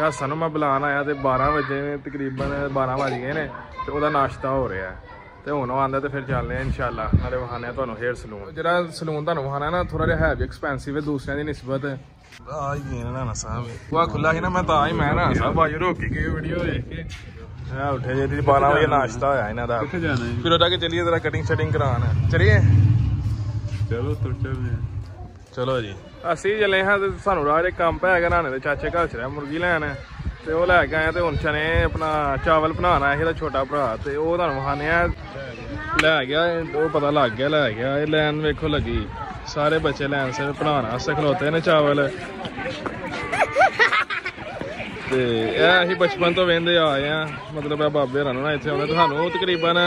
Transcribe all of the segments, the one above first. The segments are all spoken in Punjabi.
ਯਾ ਸਾਨੂੰ ਮੈਂ ਬੁਲਾਣ ਆਇਆ ਤੇ 12 ਵਜੇ ਨੇ ਤਕਰੀਬਨ 12 ਵਜ ਗਏ ਨੇ ਤੇ ਉਹਦਾ ਨਾਸ਼ਤਾ ਹੋ ਰਿਹਾ। ਤੇ ਹੁਣ ਉਹ ਆਂਦਾ ਤੇ ਫਿਰ ਚੱਲਦੇ ਆ ਇਨਸ਼ਾਅੱਲਾ ਨਾਲੇ ਵਹਾਨੇ ਤੁਹਾਨੂੰ ਹੇਅਰ ਸਲੂਨ ਜਿਹੜਾ ਸਲੂਨ ਤੁਹਾਨੂੰ ਵਹਾਨਾ ਨਾ ਥੋੜਾ ਜਿਹਾ ਹੈ ਵੀ ਐਕਸਪੈਂਸਿਵ ਹੈ ਦੂਸਰਿਆਂ ਦੀ ਨਿਸਬਤ ਆ ਹੀ ਨਾ ਨਾ ਸਾਹਿਬ। ਵਾ ਖੁੱਲਾ ਹੀ ਨਾ ਮੈਂ ਤਾਂ ਹੀ ਮੈਂ ਨਾ ਸਾਹਿਬ ਆਜੋ ਰੋਕ ਕੇ ਵੀਡੀਓ ਦੇਖ ਕੇ। ਆ ਉੱਠੇ ਜੇ ਦੀ 12 ਵਜੇ ਨਾਸ਼ਤਾ ਹੋਇਆ ਇਹਨਾਂ ਦਾ। ਫਿਰ ਕਟਿੰਗ ਸ਼ਟਿੰਗ ਚਲੋ ਜੀ। ਅਸੀਂ ਚੱਲੇ ਹਾਂ ਤੇ ਸਾਨੂੰ ਰਾਹ ਦੇ ਕੰਮ ਪੈ ਗਿਆ ਨਾਨੇ ਦੇ ਚਾਚੇ ਘਰ ਚ ਰਿਹਾ ਮੁਰਗੀ ਲੈਣ। ਤੇ ਉਹ ਲੈ ਕੇ ਆਏ ਤੇ ਹੁਣ ਚਨੇ ਆਪਣਾ ਚਾਵਲ ਬਣਾਉਣਾ ਇਹਦਾ ਛੋਟਾ ਭਰਾ ਤੇ ਉਹ ਤੁਹਾਨੂੰ ਵਿਖਾਣੇ ਆ। ਲੈ ਗਿਆ ਉਹ ਪਤਾ ਲੱਗ ਗਿਆ, ਲੈ ਗਿਆ। ਇਹ ਲੈਣ ਵੇਖੋ ਲੱਗੀ। ਸਾਰੇ ਬੱਚੇ ਲੈਣ ਸੇ ਬਣਾਉਣ ਵਾਸਤੇ ਖਲੋਤੇ ਨੇ ਚਾਵਲ। ਤੇ ਇਹ ਅਸੀਂ ਬਚਪਨ ਤੋਂ ਵੇਂਦੇ ਆਏ ਆ। ਮਤਲਬ ਇਹ ਬਾਬੇ ਹਰਾਂ ਨੂੰ ਨਾ ਇੱਥੇ ਆਉਂਦੇ ਤੁਹਾਨੂੰ ਤਕਰੀਬਨ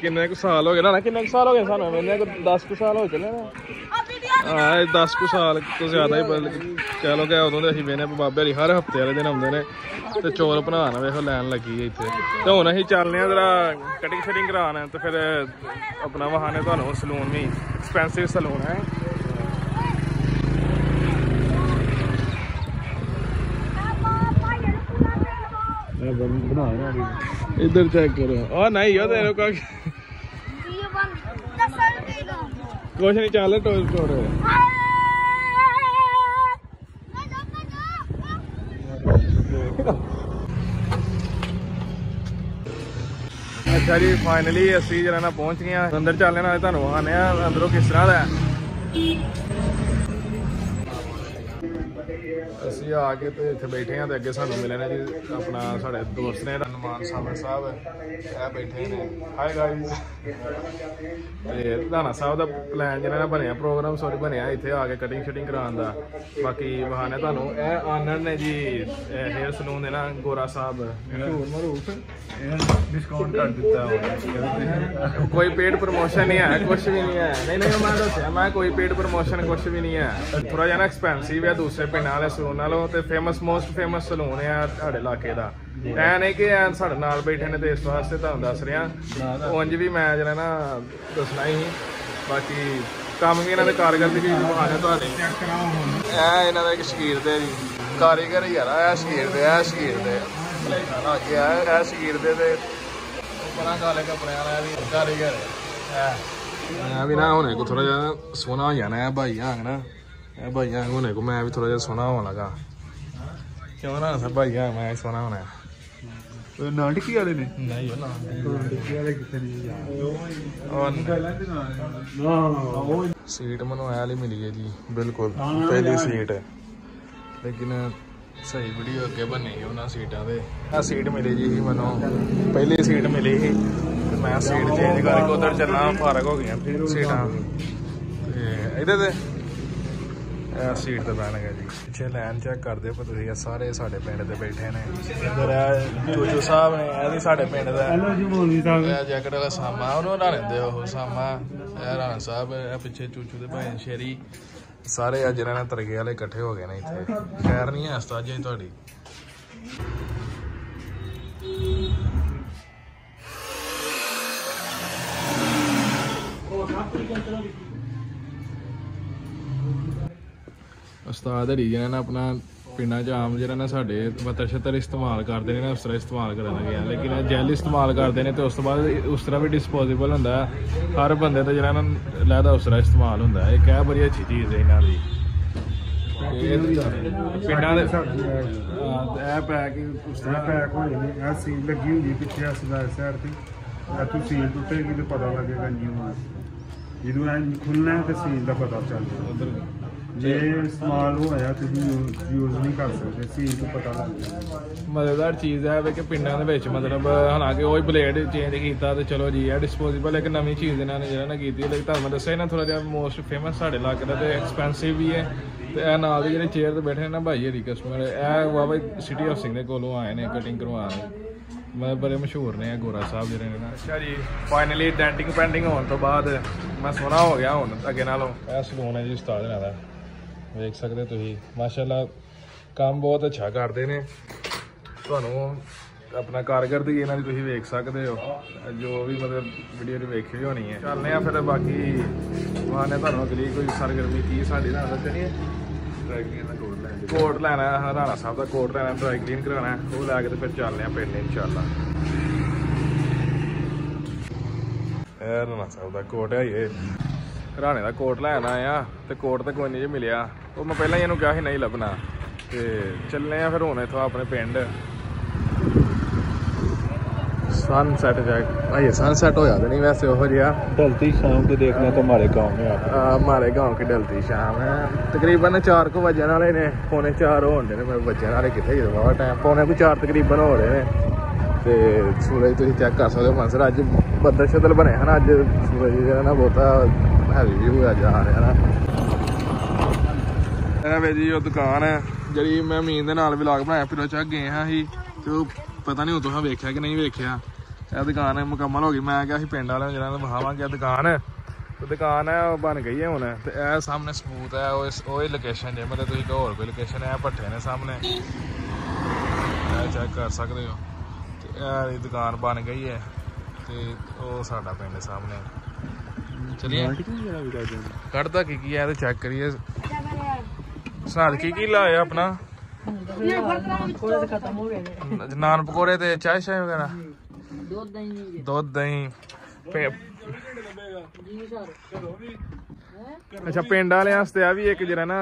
ਕਿੰਨੇ ਕੁ ਸਾਲ ਹੋ ਗਏ? ਨਾ ਕਿੰਨੇ ਕੁ ਸਾਲ ਹੋ ਗਏ ਸਾਨੂੰ? ਵੇਂਦੇ 10 ਕੁ ਸਾਲ ਹੋ ਚੱਲੇ ਨਾ। ਆਏ 10 ਕੁ ਸਾਲ ਤੋਂ ਜ਼ਿਆਦਾ ਹੀ ਬਲ- ਕਹਿ ਲੋ ਕਿ ਉਦੋਂ ਦੇ ਅਸੀਂ ਵੇਨੇ ਬਾਬੇ ਹਰੀ ਹਰ ਹਫ਼ਤੇ ਵਾਲੇ ਦਿਨ ਆਉਂਦੇ ਨੇ ਤੇ ਚੋਲ ਭਨਾ ਨਾ ਵੇਖੋ ਲੈਣ ਲੱਗੀ ਹੈ ਇੱਥੇ। ਤੇ ਹੁਣ ਅਸੀਂ ਚੱਲਨੇ ਆ ਜਰਾ ਕਟਿੰਗ ਫਿਟਿੰਗ ਕਰਾਉਣਾ ਤੇ ਫਿਰ ਆਪਣਾ ਵਾਹਨੇ ਤੁਹਾਨੂੰ ਸਲੂਨ ਵੀ ਐਕਸਪੈਂਸਿਵ ਸਲੂਨ ਹੈ। ਬਣਾ ਰਿਹਾ ਇਧਰ ਚੈੱਕ ਕਰੋ ਆ ਨਹੀਂ ਉਹ ਤੇਰੇ ਕੋਲ ਕੁਛ ਨਹੀਂ ਚੱਲ ਟੋਰ ਟੋਰ ਅੱਛਾ ਜੀ ਫਾਈਨਲੀ ਅਸੀਂ ਜਿਹੜਾ ਨਾ ਪਹੁੰਚ ਗਏ ਹਾਂ ਅੰਦਰ ਚੱਲਣੇ ਨਾਲ ਤੁਹਾਨੂੰ ਵਿਖਾਉਂਦੇ ਆ ਅੰਦਰੋਂ ਕਿਸ ਤਰ੍ਹਾਂ ਦਾ ਅਸੀਂ ਆ ਕੇ ਤੇ ਇੱਥੇ ਬੈਠੇ ਆ ਤੇ ਅੱਗੇ ਸਾਨੂੰ ਮਿਲੇ ਨੇ ਜੀ ਆਪਣਾ ਸਾਡੇ ਦੋਸਤ ਨੇ ਰਨਮਾਨ ਸਾਬਰ ਸਾਹਿਬ। ਇਹ ਬੈਠੇ ਨੇ। ਹਾਈ ਗਾਇਸ ਤੇ ਦਾਣਾ ਸਾਹਿਬ ਦਾ ਪਲਾਨ ਜਿਹੜਾ ਨਾ ਬਣਿਆ ਪ੍ਰੋਗਰਾਮ ਸੌਰੀ ਬਣਿਆ ਇੱਥੇ ਆ ਕੇ ਕਟਿੰਗ ਸ਼ਟਿੰਗ ਕਰਾਉਣ ਦਾ। ਬਾਕੀ ਬਹਾਨੇ ਤੁਹਾਨੂੰ ਇਹ ਆਨਰ ਨੇ ਜੀ ਹੇਅਰ ਸਲੂਨ ਦੇ ਨਾ ਗੋਰਾ ਸਾਹਿਬ। ਮਸ਼ਹੂਰ ਮਰੂਫ ਡਿਸਕਾਊਂਟ ਕਰ ਦਿੱਤਾ ਕੋਈ ਪੇਡ ਪ੍ਰੋਮੋਸ਼ਨ ਨਹੀਂ ਹੈ ਕੁਝ ਵੀ ਨਹੀਂ ਹੈ। ਨਹੀਂ ਨਹੀਂ ਮੈਂ ਦੱਸਿਆ ਮੈਂ ਕੋਈ ਪੇਡ ਪ੍ਰੋਮੋਸ਼ਨ ਕੁਝ ਵੀ ਨਹੀਂ ਹੈ। ਥੋੜਾ ਜਿਹਾ ਐਕਸਪੈਂਸਿਵ ਹੈ ਦੂਸਰੇ ਪਿੰਡਾਂ ਵਾਲੇ ਸਲੂਨ ਨਾਲੋਂ ਤੇ ਫੇਮਸ ਮੋਸਟ ਫੇਮਸ ਸਲੂਨ ਹੈ ਸਾਡੇ ਇਲਾਕੇ ਦਾ। ਐ ਨਹੀਂ ਕਿ ਐ ਸਾਡੇ ਨਾਲ ਬੈਠੇ ਨੇ ਤੇ ਇਸ ਵਾਸਤੇ ਤੁਹਾਨੂੰ ਦੱਸ ਰਿਹਾ। ਉਂਝ ਵੀ ਮੈਂ ਜਿਹੜਾ ਨਾ ਦੱਸਣਾ ਹੀ ਬਾਕੀ ਕੰਮ ਵੀ ਇਹਨਾਂ ਦੇ ਕਾਰੀਗਰ ਦੀ ਵੀ ਬਹਾਨੇ ਤੁਹਾਡੇ। ਇਹ ਇਹਨਾਂ ਦਾ ਇੱਕ ਸ਼ਕੀਰ ਦੇ ਜੀ ਕਾਰੀਗਰ ਹੀ ਯਾਰ ਇਹ ਸ਼ਕੀਰ ਦੇ ਇਹ ਸ਼ਕੀਰ ਦੇ ਗਿਆ ਇਹ ਸ਼ਕੀਰ ਦੇ ਤੇ ਪਰਾਂ ਕਾਲੇ ਕੱਪੜਿਆਂ ਵਾਲਾ ਵੀ ਕਾਰੀਗਰ ਹੈ। ਮੈਂ ਵੀ ਨਾ ਹੁਣੇ ਕੋ ਥੋੜਾ ਜਿਹਾ ਸੋਹਣਾ ਹੋ ਜਾਣਾ ਹੈ ਭਾਈ ਆਂਗ ਨਾ ਇਹ ਭਾਈਆਂ ਵਾਂਗੂ ਨੇ ਕੋ ਮੈਂ ਵੀ ਥੋੜਾ ਜਿਹਾ ਸੋਹਣਾ ਹੋਣ ਲੱਗਾ। ਕਿਉਂ ਨਾ ਸਭ ਭਾਈਆਂ ਮੈਂ ਸੋਹਣਾ ਹੋਣਾ। ਉਹ ਨਾਟਕੀ ਵਾਲੇ ਨੇ? ਨਹੀਂ। ਉਹ ਨਾਟਕੀ ਵਾਲੇ ਕਿੱਥੇ ਨਹੀਂ। ਯਾਰ ਸੀਟ ਮੈਨੂੰ ਐ ਵਾਲੀ ਮਿਲੀ ਹੈ ਜੀ ਬਿਲਕੁਲ। ਪਹਿਲੀ ਸੀਟ। ਹੈ ਲੇਕਿਨ ਸਹੀ ਵੀਡੀਓ ਅੱਗੇ ਬਣੀ ਉਹਨਾਂ ਸੀਟਾਂ ਦੇ ਆ ਸੀਟ ਮਿਲੀ ਜੀ ਮੈਨੂੰ। ਪਹਿਲੀ ਸੀਟ ਮਿਲੀ ਸੀ। ਮੈਂ ਸੀਟ ਚੇਂਜ ਕਰਕੇ ਉਧਰ ਚੱਲਾਂ ਫਾਰਗ ਹੋ ਗਈਆਂ ਸੀਟਾਂ। ਤੇ ਇਹਦੇ ਤੇ ਇਹ ਸੀਟ ਤੇ ਬਹਿਣਗੇ ਜੀ। ਪਿੱਛੇ ਲਾਈਨ ਚੈੱਕ ਕਰਦੇ ਪਰ ਤੁਸੀਂ ਸਾਰੇ ਸਾਡੇ ਪਿੰਡ ਦੇ ਬੈਠੇ ਨੇ। ਇਧਰ ਆ ਚੂਚੂ ਸਾਹਿਬ ਨੇ ਇਹ ਵੀ ਸਾਡੇ ਪਿੰਡ ਦਾ। ਹੈਲੋ ਜੀ ਮੋਲੀ ਸਾਹਿਬ ਇਹ ਜੈਕਟ ਵਾਲਾ ਸਾਮਾ ਉਹਨੂੰ ਨਾਲ ਲੈਂਦੇ ਉਹ ਸਾਮਾ। ਇਹ ਰਾਣਾ ਸਾਹਿਬ ਇਹ ਪਿੱਛੇ ਚੂਚੂ ਦੇ ਭਾਈ ਸ਼ੇਰੀ। ਸਾਰੇ ਅੱਜ ਇਹਨਾਂ ਨੇ ਤਰਗੇ ਵਾਲੇ ਇਕੱਠੇ ਹੋ ਗਏ ਨੇ ਇੱਥੇ। ਖੈਰ ਨਹੀਂ ਹੈ ਉਸਤਾਦ ਜੀ ਤੁਹਾਡੀ। ਉਹ ਸਾਫ਼ ਤਰੀਕੇ ਨਾਲ ਉਸਤਾਦ ਹਰੀ ਜਿਹਨਾਂ ਨੇ ਆਪਣਾ ਪਿੰਡਾਂ 'ਚ ਆਮ ਜਿਹੜਾ ਨਾ ਸਾਡੇ ਮਤਰ ਛਤਰ ਇਸਤੇਮਾਲ ਕਰਦੇ ਨੇ ਨਾ ਉਸ ਤਰ੍ਹਾਂ ਇਸਤੇਮਾਲ ਕਰਨ ਲੱਗੇ ਆ ਲੇਕਿਨ ਇਹ ਜੈਲ ਇਸਤੇਮਾਲ ਕਰਦੇ ਨੇ ਤੇ ਉਸ ਤੋਂ ਬਾਅਦ ਉਸ ਤਰ੍ਹਾਂ ਵੀ ਡਿਸਪੋਜ਼ੇਬਲ ਹੁੰਦਾ। ਹਰ ਬੰਦੇ ਦਾ ਜਿਹੜਾ ਨਾ ਲੈਦਾ ਉਸ ਤਰ੍ਹਾਂ ਇਸਤੇਮਾਲ ਹੁੰਦਾ। ਇਹ ਕਹਿ ਬੜੀ ਅੱਛੀ ਚੀਜ਼ ਹੈ ਇਹਨਾਂ ਦੀ। ਪਿੰਡਾਂ ਦੇ ਇਹ ਪੈ ਕੇ ਉਸ ਇਹ ਪੈਕ ਹੋ ਜਾਂਦੀ ਆ ਸੀਲ ਲੱਗੀ ਹੁੰਦੀ ਪਿੱਛੇ ਇਸ ਦਾ ਸਾਈਡ ਤੇ। ਆ ਤੂੰ ਸੀਲ ਟੁੱਟੇਗੀ ਤੇ ਪਤਾ ਲੱਗੇਗਾ ਨਿਊ ਜਦੋਂ ਐ ਖੁੱਲਣਾ ਤੇ ਸੀਲ ਦਾ ਪਤਾ ਚੱਲ ਉਧਰ ਜੇ ਇਸਤੇਮਾਲ ਹੋਇਆ ਤੁਸੀਂ ਯੂਜ਼ ਨਹੀਂ ਕਰ ਸਕਦੇ ਸੀਲ ਤੋਂ ਪਤਾ ਲੱਗ ਜਾਏਗਾ ਮਜ਼ੇਦਾਰ ਚੀਜ਼ ਹੈ ਵੇ ਕਿ ਪਿੰਡਾਂ ਦੇ ਵਿੱਚ ਮਤਲਬ ਹਾਲਾਂਕਿ ਉਹ ਬਲੇਡ ਚੇਂਜ ਕੀਤਾ ਤੇ ਚਲੋ ਜੀ ਇਹ ਡਿਸਪੋਜ਼ੇਬਲ ਇੱਕ ਨਵੀਂ ਚੀਜ਼ ਇਹਨਾਂ ਨੇ ਜਿਹੜਾ ਨਾ ਕੀਤੀ ਹੈ। ਲੇਕਿਨ ਤੁਹਾਨੂੰ ਮੈਂ ਦੱਸਿਆ ਨਾ ਥੋੜਾ ਜਿਹਾ ਮੋਸਟ ਫੇਮਸ ਸਾਡੇ ਇਲਾਕੇ ਦਾ ਤੇ ਐਕਸਪੈਂਸਿਵ ਵੀ ਹੈ। ਤੇ ਇਹ ਨਾਲ ਦੇ ਜਿਹੜੇ ਚੇਅਰ ਤੇ ਬੈਠੇ ਨੇ ਨਾ ਭਾਈ ਹਰੀ ਕਸਟਮਰ ਇਹ ਵਾਵਾ ਸਿਟੀ ਆਫ ਸਿੰਘ ਦੇ ਕੋਲੋਂ ਆਏ ਨੇ ਕਟਿੰਗ ਕਰਵਾਉਣ। ਮੈਂ ਬੜੇ ਮਸ਼ਹੂਰ ਨੇ ਗੋਰਾ ਸਾਹਿਬ ਜਿਹੜੇ ਨੇ ਨਾ। ਅੱਛਾ ਜੀ ਫਾਈਨਲੀ ਡੈਂਟਿੰਗ ਪੈਂਟਿੰਗ ਹੋਣ ਤੋਂ ਬਾਅਦ ਮੈਂ ਸੋਹਣਾ ਹੋ ਗਿਆ ਹੁਣ ਅੱਗੇ ਨਾਲੋਂ। ਇਹ ਸਲੂਨ ਹੈ ਜੀ ਉਸਤਾਦ ਇਹਨਾਂ ਦਾ। ਵੇਖ ਸਕਦੇ ਤੁਸੀਂ। ਮਾਸ਼ਾਅੱਲਾ ਕੰਮ ਬਹੁਤ ਅੱਛਾ ਕਰਦੇ ਨੇ। ਤੁਹਾਨੂੰ ਆਪਣਾ ਕਾਰਗਰਦਗੀ ਇਹਨਾਂ ਦੀ ਤੁਸੀਂ ਵੇਖ ਸਕਦੇ ਹੋ। ਜੋ ਵੀ ਮਤਲਬ ਵੀਡੀਓ 'ਚ ਵੇਖੀ ਹੋਣੀ ਹੈ। ਚੱਲਦੇ ਆ ਫਿਰ ਬਾਕੀ ਮਾਨੇ ਤੁਹਾਨੂੰ ਅਗਲੀ ਕੋਈ ਸਰਗਰਮੀ ਕੀ ਸਾਡੀ ਨਾਲ ਦੱਸਣੀ ਹੈ। ਕੋਟ ਲੈਣਾ ਹੈ, ਹਰਾਣਾ ਸਾਹਿਬ ਦਾ ਕੋਟ ਲੈਣਾ ਡਰਾਈ ਕਲੀਨ ਕਰਾਉਣਾ ਉਹ ਲੈ ਕੇ ਤੇ ਫਿਰ ਚੱਲਦੇ ਆ ਪਿੰਡ ਇਨਸ਼ਾਅੱਲਾ। ਇਹ ਹਰਾਣਾ ਸਾਹਿਬ ਦਾ ਕੋਟ ਹੈ ਇਹ। ਰਾਣੇ ਦਾ ਕੋਟ ਲੈ ਆਣਾ ਆ ਤੇ ਕੋਟ ਤਾਂ ਕੋਈ ਨਹੀਂ ਜੇ ਮਿਲਿਆ। ਉਹ ਮੈਂ ਪਹਿਲਾਂ ਇਹਨੂੰ ਕਿਹਾ ਸੀ ਨਹੀਂ ਲੱਭਣਾ। ਤੇ ਚੱਲਨੇ ਆ ਫਿਰ ਹੁਣ ਇਥੋਂ ਆਪਣੇ ਪਿੰਡ। ਸਨਸੈਟ ਜਾ ਆਏ ਹੋਇਆ ਤੇ ਨਹੀਂ ਵੈਸੇ ਉਹ ਜਿਹਾ। ਢਲਤੀ ਸ਼ਾਮ ਤੇ ਦੇਖਣਾ ਤਾਂ ਮਾਰੇ گاؤں ਮੇ ਆ ਮਾਰੇ گاؤں ਕੇ ਢਲਤੀ ਸ਼ਾਮ। ਹੈ ਤਕਰੀਬਨ 4 ਕੁ ਵਜਣ ਵਾਲੇ ਨੇ। ਪੌਣੇ 4 ਹੋਣ ਦੇ ਨੇ ਮੈਂ ਵਜਣ ਵਾਲੇ ਕਿੱਥੇ ਜਦੋਂ ਵਾਵਾ ਟਾਈਮ ਪੌਣੇ ਕੁ 4 ਤਕਰੀਬਨ ਹੋ ਰਹੇ ਨੇ। ਤੇ ਸੂਰਜ ਤੁਸੀਂ ਚੈੱਕ ਕਰ ਸਕਦੇ ਹੋ ਮਨਸਰ ਅੱਜ ਬੱਦਲ ਸ਼ਦਲ ਬਣੇ ਹਨ। ਅੱਜ ਸੂਰਜ ਜਿਹੜਾ ਨਾ ਬਹੁਤਾ ਹੈਵੀ ਵੀ ਹੋਇਆ ਜਾ ਰਿਹਾ ਨਾ। ਇਹ ਵੇ ਜੀ ਉਹ ਦੁਕਾਨ ਹੈ, ਜਿਹੜੀ ਮੈਂ ਮੀਨ ਦੇ ਨਾਲ ਵਲੌਗ ਬਣਾਇਆ, ਫਿਰ ਉਹ ਚ ਗਏ ਹਾਂ ਅਸੀਂ, ਤੇ ਉਹ ਪਤਾ ਨਹੀਂ ਉਹ ਤੁਸੀਂ ਵੇਖਿਆ ਕਿ ਨਹੀਂ ਵੇਖਿਆ। ਇਹ ਦੁਕਾਨ ਮੁਕੰਮਲ ਹੋ ਗਈ, ਮੈਂ ਕਿਹਾ ਸੀ ਪਿੰਡ ਵਾਲਿਆਂ ਨੂੰ ਜਿਹੜਾ ਨੂੰ ਵਿਖਾਵਾਂਗੇ ਇਹ ਦੁਕਾਨ ਤੇ ਦੁਕਾਨ ਹੈ, ਉਹ ਬਣ ਗਈ ਹੈ ਹੁਣ, ਤੇ ਇਹ ਸਾਹਮਣੇ ਸਮੂਥ ਹੈ, ਉਹ ਇਸ- ਉਹ ਹੀ ਲੋਕੇਸ਼ਨ ਜੇ ਮਤਲਬ ਤੁਸੀਂ ਕੋਈ ਹੋਰ ਕੋਈ ਲੋਕੇਸ਼ਨ ਹੈ, ਭੱਠੇ ਨੇ ਸਾਹਮਣੇ। ਇਹ ਚੈੱਕ ਕਰ ਸਕਦੇ ਹੋ। ਤੇ ਇਹ ਦੀ ਦੁਕਾਨ ਬਣ ਗਈ ਹੈ, ਤੇ ਉਹ ਸਾਡਾ ਪਿੰਡ ਸਾਹਮਣੇ। ਚਲਿਏ। ਕੱਢਦਾ ਕੀ ਕੀ ਹੈ ਤੇ ਚੈੱਕ ਕਰੀਏ। ਸਾਦ ਕੀ ਕੀ ਲਾਇਆ ਆਪਣਾ? ਥੋੜੇ ਖਤਮ ਹੋ ਗਏ ਨੇ ਨਾਨ ਪਕੌੜੇ ਤੇ ਚਾਹ ਸ਼ਾਹ ਵਗੈਰਾ? ਦੁੱਧ ਦਹੀਂ। ਦੁੱਧ ਅੱਛਾ ਪਿੰਡ ਵਾਲਿਆਂ ਵਾਸਤੇ ਆ ਵੀ ਇੱਕ ਜਿਹੜਾ ਨਾ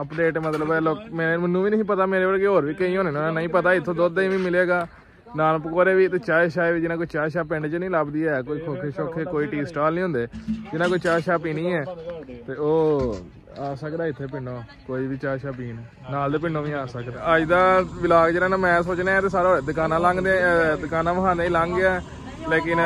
ਅਪਡੇਟ ਮਤਲਬ ਹੈ ਲੋਕ ਮੈਨੂੰ ਵੀ ਨਹੀਂ ਪਤਾ ਮੇਰੇ ਵਰਗੇ ਹੋਰ ਵੀ ਕਈ ਹੋਣੇ ਨੇ ਨਹੀਂ ਪਤਾ ਇੱਥੋਂ ਦੁੱਧ ਦਹੀਂ ਵੀ ਮਿਲੇਗਾ। ਨਾਨ ਪਕੌੜੇ ਵੀ ਤੇ ਚਾਹ ਸ਼ਾਹ ਵੀ ਜਿਹਨਾਂ ਕੋਈ ਚਾਹ ਸ਼ਾਹ ਪਿੰਡ 'ਚ ਨਹੀਂ ਲੱਭਦੀ ਹੈ, ਕੋਈ ਖੋਖੇ ਸ਼ੋਖੇ, ਕੋਈ ਟੀ ਸਟਾਲ ਨਹੀਂ ਹੁੰਦੇ ਜਿਹਨਾਂ ਕੋਈ ਚਾਹ ਸ਼ਾਹ ਪੀਣੀ ਹੈ, ਤੇ ਉਹ ਆ ਸਕਦਾ ਇੱਥੇ ਪਿੰਡੋਂ, ਕੋਈ ਵੀ ਚਾਹ ਸ਼ਾਹ ਪੀਣ, ਨਾਲ ਦੇ ਪਿੰਡੋਂ ਵੀ ਆ ਸਕਦਾ। ਅੱਜ ਦਾ ਵਲੌਗ ਜਿਹੜਾ ਨਾ, ਮੈਂ ਸੋਚਣਾ ਹੈ ਤੇ ਸਾਰਾ ਦੁਕਾਨਾਂ ਲੰਘਦੇ ਦੁਕਾਨਾਂ ਵਹਾਨੇ ਹੀ ਲੰਘ ਗਿਆ, ਲੇਕਿਨ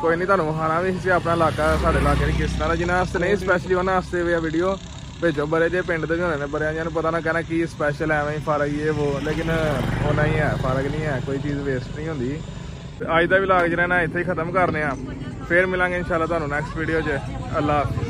ਕੋਈ ਨਹੀਂ ਤੁਹਾਨੂੰ ਵਿਖਾਣਾ ਵੀ ਸੀ ਆਪਣਾ ਇਲਾਕਾ ਸਾਡੇ ਇਲਾਕੇ ਦੀ ਕਿਸ ਤਰ੍ਹਾਂ ਦਾ, ਜਿਨ੍ਹਾਂ ਵਾਸਤੇ ਨਹੀਂ ਸਪੈਸ਼ਲੀ ਉਹਨਾਂ ਵਾਸਤੇ ਵੀ ਆ ਵੀਡੀਓ ਭੇਜੋ ਬਰੇ ਜੇ ਪਿੰਡ ਦੇ ਵੀ ਹੋਣੇ ਨੇ ਬਰਿਆਂ ਜਿਹਨਾਂ ਨੂੰ ਪਤਾ ਨਾ ਕਹਿਣਾ ਕੀ ਸਪੈਸ਼ਲ ਐਵੇਂ ਹੀ ਫ਼ਰਕ ਇਹ ਉਹ, ਲੇਕਿਨ ਉਹ ਨਹੀਂ ਹੈ, ਫ਼ਰਕ ਨਹੀਂ ਹੈ, ਕੋਈ ਚੀਜ਼ ਵੇਸਟ ਨਹੀਂ ਹੁੰਦੀ। ਅੱਜ ਦਾ ਵੀ ਲਾਗ ਜਿਹੜਾ ਨਾ, ਇੱਥੇ ਹੀ ਖਤਮ ਕਰਨੇ ਆ। ਫੇਰ ਮਿਲਾਂਗੇ ਇਨਸ਼ਾਅੱਲਾ ਤੁਹਾਨੂੰ ਨੈਕਸਟ ਵੀਡੀਓ 'ਚ। ਅੱਲਾ ਹਾਫਿਜ਼।